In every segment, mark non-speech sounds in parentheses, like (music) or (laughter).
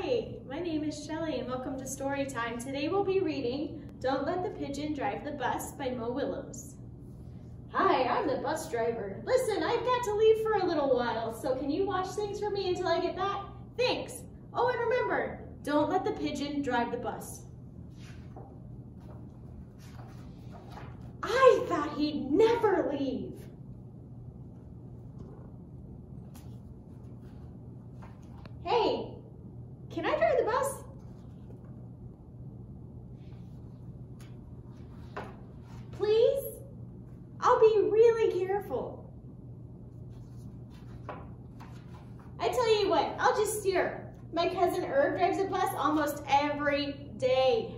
Hi, my name is Shelly and welcome to Story Time. Today we'll be reading Don't Let the Pigeon Drive the Bus by Mo Willems. Hi, I'm the bus driver. Listen, I've got to leave for a little while, so can you watch things for me until I get back? Thanks. Oh, and remember, don't let the pigeon drive the bus. I thought he'd never leave. Hey, Please? I'll be really careful. I tell you what, I'll just steer. My cousin Herb drives a bus almost every day.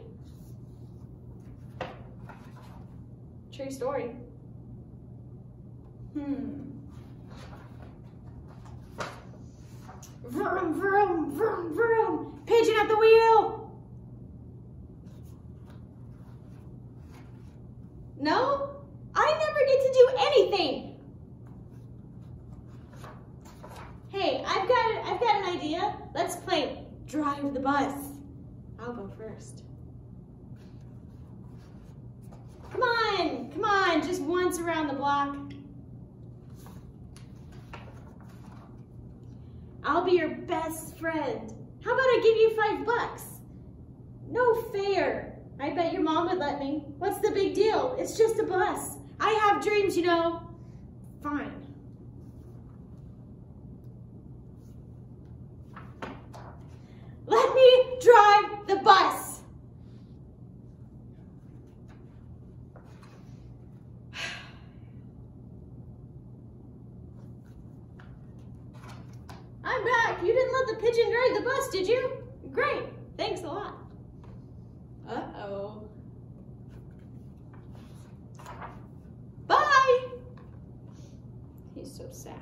True story. Hmm. Vroom, vroom, vroom. Pigeon at the wheel. No, I never get to do anything. Hey, I've got I've got an idea. Let's play drive the bus. I'll go first. Come on, come on, just once around the block. I'll be your best friend. How about I give you five bucks? No fair. I bet your mom would let me. What's the big deal? It's just a bus. I have dreams, you know. Fine. Let me drive the bus. (sighs) I'm back. You didn't let the pigeon drive the bus, did you? Great. Thanks a lot. Uh-oh. Bye. He's so sad.